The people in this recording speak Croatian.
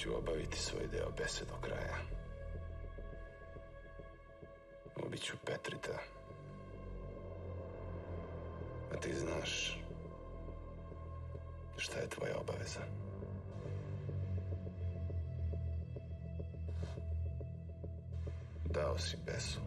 ću obaviti svoj deo bese do kraja. Ubiću Petrita. A ti znaš šta je tvoja obaveza. Dao si besu.